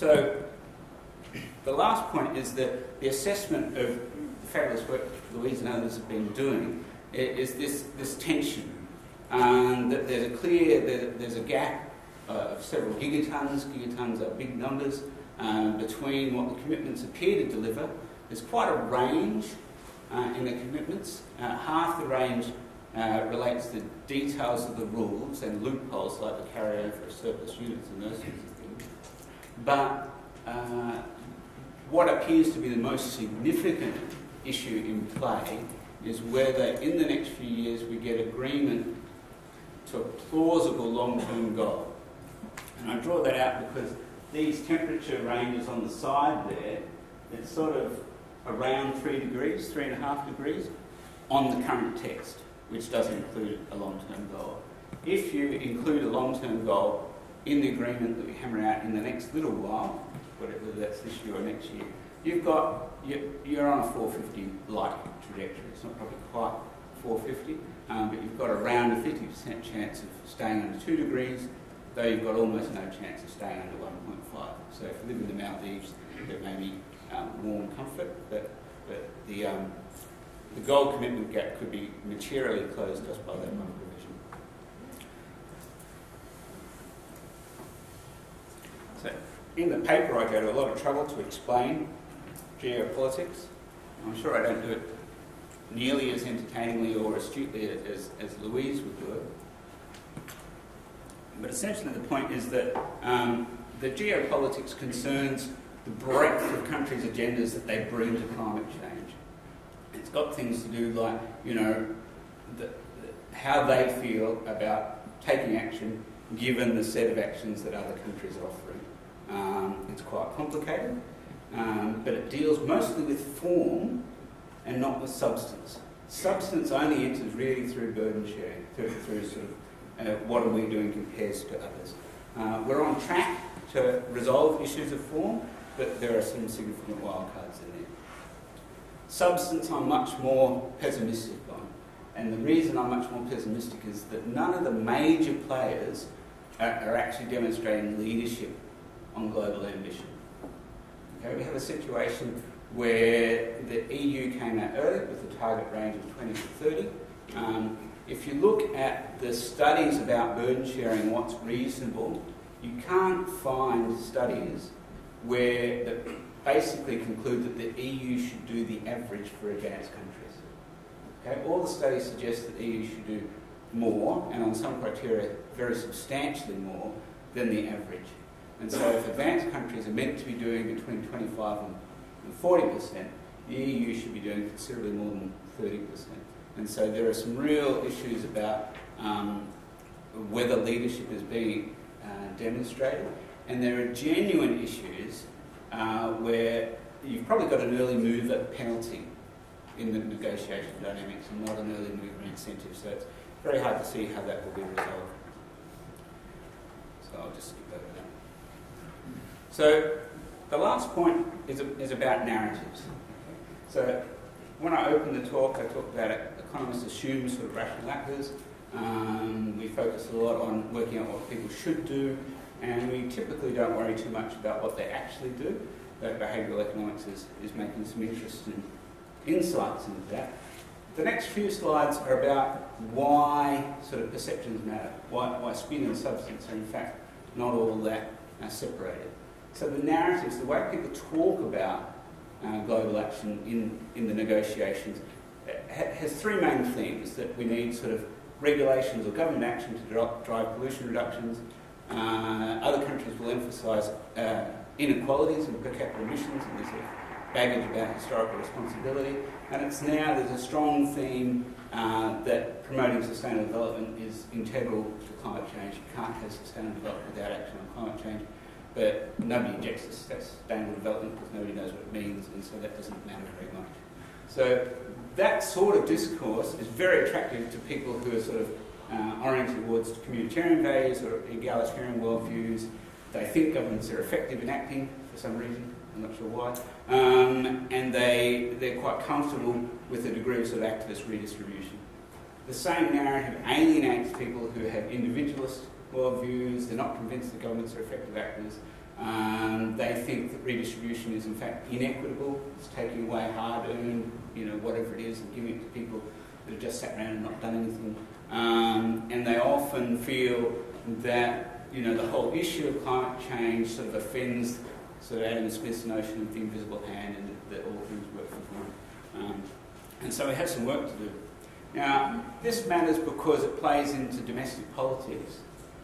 So the last point is that the assessment of the fabulous work Louise and others have been doing is this, this tension. Um, that there's a clear, there, there's a gap uh, of several gigatons, gigatons are big numbers, um, between what the commitments appear to deliver. There's quite a range uh, in the commitments. Uh, half the range uh, relates to details of the rules and loopholes like the carryover of surplus units and those sorts of things. But uh, what appears to be the most significant issue in play is whether in the next few years we get agreement to a plausible long-term goal. And I draw that out because these temperature ranges on the side there, it's sort of around three degrees, three and a half degrees, on the current text, which doesn't include a long-term goal. If you include a long-term goal in the agreement that we hammer out in the next little while, whatever that's this year or next year, you've got you're on a 450 like trajectory. It's not probably quite 450, um, but you've got around a 50% chance of staying under two degrees, though you've got almost no chance of staying under 1.5. So if you live in the Maldives, there may be um, warm comfort, but, but the, um, the gold commitment gap could be materially closed just by that one provision. So in the paper I go to a lot of trouble to explain geopolitics. I'm sure I don't do it nearly as entertainingly or astutely as, as Louise would do it. But essentially the point is that um, the geopolitics concerns the breadth of countries' agendas that they bring to climate change. It's got things to do like, you know, the, the, how they feel about taking action given the set of actions that other countries are offering. Um, it's quite complicated um, but it deals mostly with form and not with substance. Substance only enters really through burden sharing, through, through sort of uh, what are we doing compared to others. Uh, we're on track to resolve issues of form, but there are some significant wildcards in there. Substance, I'm much more pessimistic on. And the reason I'm much more pessimistic is that none of the major players are, are actually demonstrating leadership on global ambition. Okay, we have a situation where the EU came out early with a target range of 20 to 30. Um, if you look at the studies about burden sharing, what's reasonable, you can't find studies where that basically conclude that the EU should do the average for advanced countries. Okay? All the studies suggest that the EU should do more, and on some criteria, very substantially more than the average. And so if advanced countries are meant to be doing between 25 and 40%, the EU should be doing considerably more than 30%. And so there are some real issues about um, whether leadership is being uh, demonstrated. And there are genuine issues uh, where you've probably got an early mover penalty in the negotiation dynamics and not an early mover incentive. So it's very hard to see how that will be resolved. So I'll just skip over that. So the last point is, is about narratives. So when I opened the talk, I talked about. Economists assume sort of rational actors. Um, we focus a lot on working out what people should do, and we typically don't worry too much about what they actually do. But behavioural economics is, is making some interesting insights into that. The next few slides are about why sort of perceptions matter, why, why spin and substance are in fact not all that uh, separated. So the narratives, the way people talk about uh, global action in, in the negotiations, uh, ha- has three main themes that we need sort of regulations or government action to drive pollution reductions. Uh, other countries will emphasise uh, inequalities in per capita emissions and there's a baggage about historical responsibility. And it's now there's a strong theme uh, that promoting sustainable development is integral to climate change. You can't have sustainable development without action on climate change but nobody objects to sustainable development because nobody knows what it means, and so that doesn't matter very much. So that sort of discourse is very attractive to people who are sort of uh, oriented towards communitarian values or egalitarian worldviews. They think governments are effective in acting for some reason. I'm not sure why. Um, and they, they're quite comfortable with a degree of sort of activist redistribution. The same narrative alienates people who have individualist worldviews, they're not convinced that governments are effective actors, um, they think that redistribution is in fact inequitable. It's taking away hard-earned, you know, whatever it is, and giving it to people that have just sat around and not done anything. Um, and they often feel that, you know, the whole issue of climate change sort of offends sort of Adam Smith's notion of the invisible hand and that, that all things work for fine. Um, and so we have some work to do. Now, this matters because it plays into domestic politics.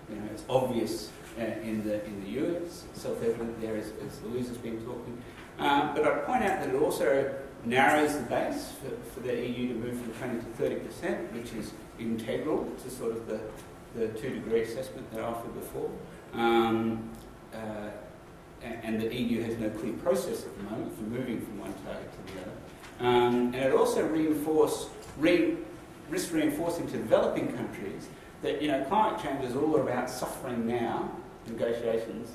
You know, it's obvious uh, in the in the US, self-evident there, as, as Louise has been talking. Uh, but I point out that it also narrows the base for, for the EU to move from 20 to 30 percent, which is integral to sort of the, the two-degree assessment that I offered before. Um, uh, and the EU has no clear process at the moment for moving from one target to the other. Um, and it also reinforce, re, risk reinforcing to developing countries that you know climate change is all about suffering now, negotiations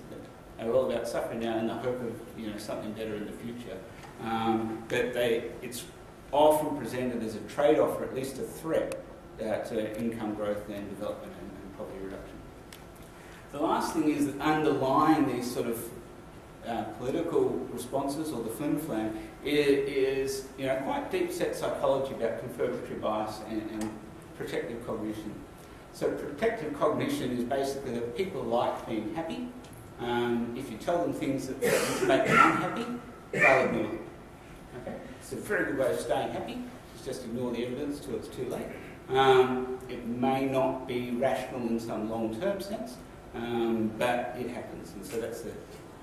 are all about suffering now in the hope of you know something better in the future. Um, but they, it's often presented as a trade-off or at least a threat uh, to income growth and development and, and poverty reduction. The last thing is that underlying these sort of uh, political responses or the flim flam is, you know, quite deep set psychology about confirmatory bias and, and protective cognition. So protective cognition is basically that people like being happy. Um, if you tell them things that make them unhappy, they'll ignore them. It's a very good way of staying happy. Just ignore the evidence till it's too late. Um, it may not be rational in some long-term sense, um, but it happens, and so that's the,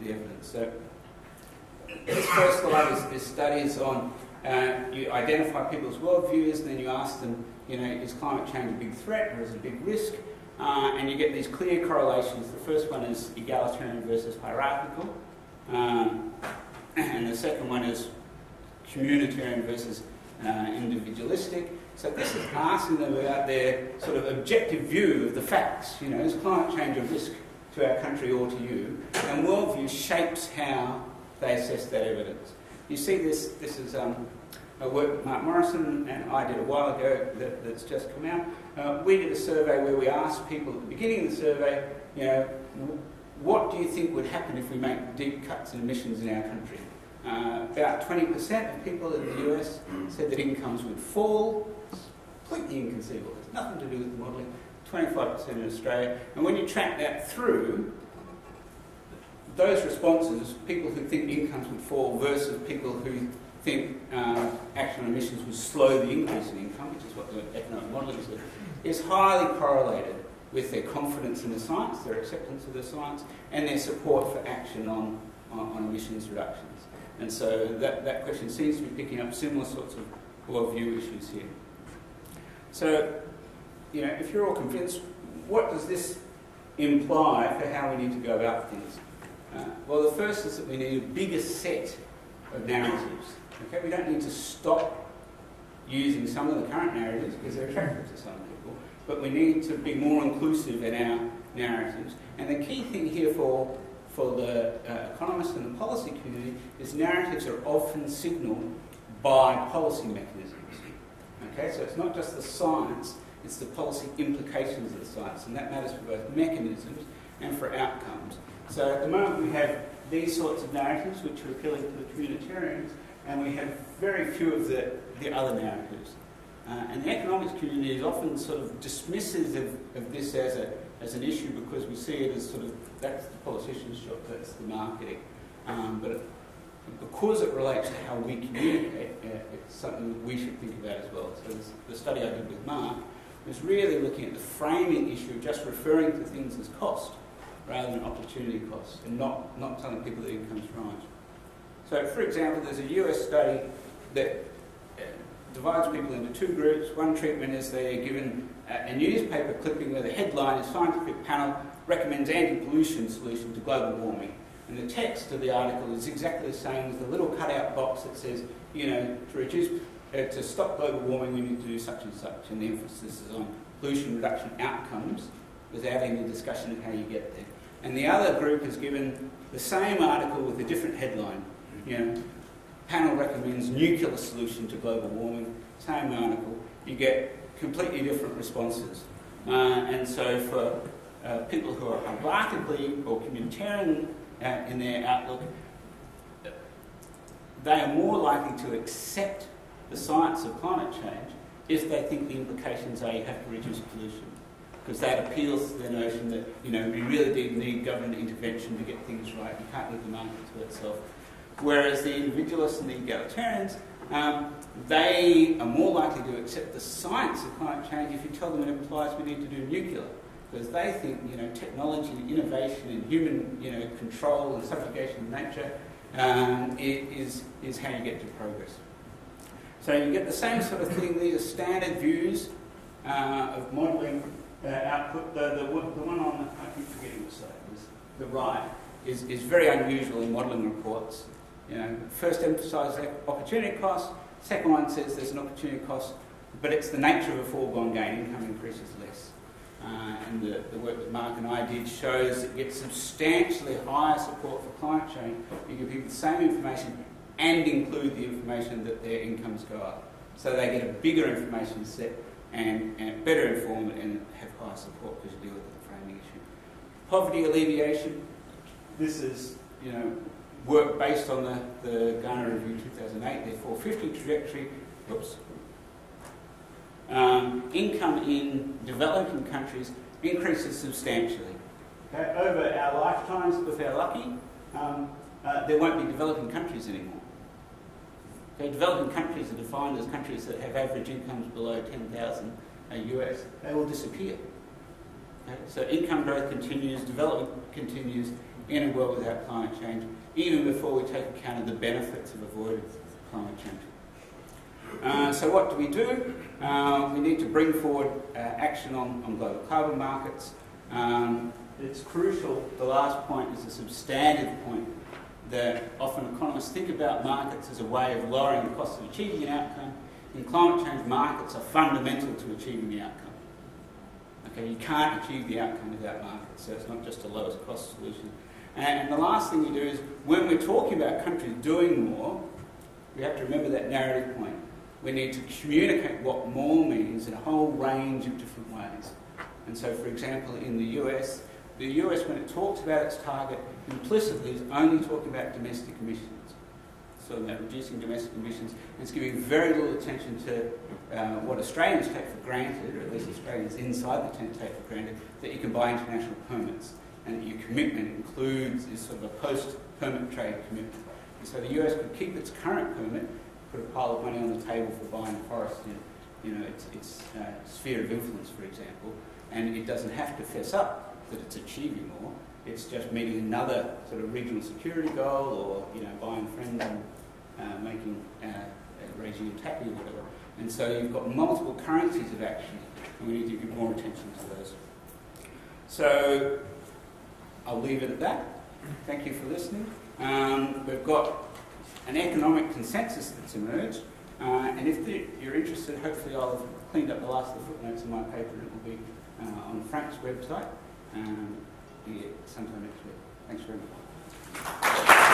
the evidence. So this first slide is, is studies on uh, you identify people's worldviews, then you ask them, you know, is climate change a big threat or is it a big risk? Uh, and you get these clear correlations. The first one is egalitarian versus hierarchical, um, and the second one is communitarian versus uh, individualistic. So this is asking them about their sort of objective view of the facts. You know, is climate change a risk to our country or to you? And worldview shapes how they assess that evidence. You see this, this is um, a work Mark Morrison and I did a while ago that, that's just come out. Uh, we did a survey where we asked people at the beginning of the survey, you know, what do you think would happen if we make deep cuts in emissions in our country? Uh, about 20% of people in the US said that incomes would fall. It's completely inconceivable. It's nothing to do with the modelling. 25% in Australia. And when you track that through, those responses, people who think incomes would fall versus people who think uh, action on emissions would slow the increase in income, which is what the economic modelling says, is highly correlated with their confidence in the science, their acceptance of the science, and their support for action on, on, on emissions reductions. And so that, that question seems to be picking up similar sorts of worldview issues here. So, you know, if you're all convinced, what does this imply for how we need to go about things? Well, the first is that we need a bigger set of narratives. Okay, we don't need to stop using some of the current narratives because they're attractive to some people, but we need to be more inclusive in our narratives. And the key thing here for for the uh, economists and the policy community is narratives are often signalled by policy mechanisms. Okay, so it's not just the science, it's the policy implications of the science, and that matters for both mechanisms and for outcomes. So at the moment we have these sorts of narratives which are appealing to the communitarians, and we have very few of the, the other narratives. Uh, and the economics community is often sort of dismissive of, of this as, a, as an issue because we see it as sort of, that's the politician's job, that's the marketing. Um, but because it relates to how we communicate, uh, it's something that we should think about as well. So the study I did with Mark was really looking at the framing issue of just referring to things as cost rather than opportunity costs and not, not telling people that income's rise. So, for example, there's a US study that uh, divides people into two groups. One treatment is they're given a newspaper clipping where the headline is Scientific Panel Recommends Anti-Pollution Solution to Global Warming. And the text of the article is exactly the same as the little cutout box that says, you know, to reduce, uh, to stop global warming, we need to do such and such. And the emphasis is on pollution reduction outcomes without any discussion of how you get there. And the other group is given the same article with a different headline. You know, panel recommends nuclear solution to global warming, same article. You get completely different responses. Uh, and so for uh, people who are hierarchically or communitarian uh, in their outlook, they are more likely to accept the science of climate change if they think the implications are you have to reduce pollution. Because that appeals to the notion that, you know, we really do need government intervention to get things right. You can't leave the market to itself. Whereas the individualists and the egalitarians, um, they are more likely to accept the science of climate change if you tell them it implies we need to do nuclear. Because they think, you know, technology, and innovation, and human, you know, control and subjugation of nature um, is, is how you get to progress. So you get the same sort of thing. These are standard views uh, of modelling uh, output. The, the, the, one on, I keep forgetting the side, the right, is, is very unusual in modelling reports. You know, first emphasises opportunity cost, second one says there's an opportunity cost, but it's the nature of a foregone gain, income increases less. Uh, and the, the work that Mark and I did shows that get substantially higher support for climate change. if You give people the same information and include the information that their incomes go up. So they get a bigger information set and, and better informed and have higher support because you deal with the framing issue. Poverty alleviation. This is, you know, work based on the, the Garnaut Review 2008, their 450 trajectory. Oops. Um, income in developing countries increases substantially. Okay? Over our lifetimes, if they're lucky, um, uh, there won't be developing countries anymore. Developing countries are defined as countries that have average incomes below 10,000 US. They will disappear. Okay? So income growth continues, development continues in a world without climate change, even before we take account of the benefits of avoiding climate change. Uh, so what do we do? Uh, we need to bring forward uh, action on, on global carbon markets. Um, it's crucial, the last point is a substantive point that often economists think about markets as a way of lowering the cost of achieving an outcome. In climate change, markets are fundamental to achieving the outcome. Okay, you can't achieve the outcome without markets, so it's not just a lowest cost solution. And the last thing you do is, when we're talking about countries doing more, we have to remember that narrative point. We need to communicate what more means in a whole range of different ways. And so, for example, in the US, the US, when it talks about its target, implicitly is only talking about domestic emissions. So about reducing domestic emissions, it's giving very little attention to uh, what Australians take for granted, or at least Australians inside the tent take for granted, that you can buy international permits, and that your commitment includes is sort of a post-permit trade commitment. And so the US could keep its current permit, put a pile of money on the table for buying forest in, you know, its, its uh, sphere of influence, for example, and it doesn't have to fess up that it's achieving more. It's just meeting another sort of regional security goal or, you know, buying friends and uh, making uh, a regime tappy or whatever. And so you've got multiple currencies of action and we need to give more attention to those. So I'll leave it at that. Thank you for listening. Um, we've got an economic consensus that's emerged. Uh, and if you're interested, hopefully I'll have cleaned up the last of the footnotes in my paper. And it will be uh, on Frank's website Um, and be sometime next week. Thanks very much.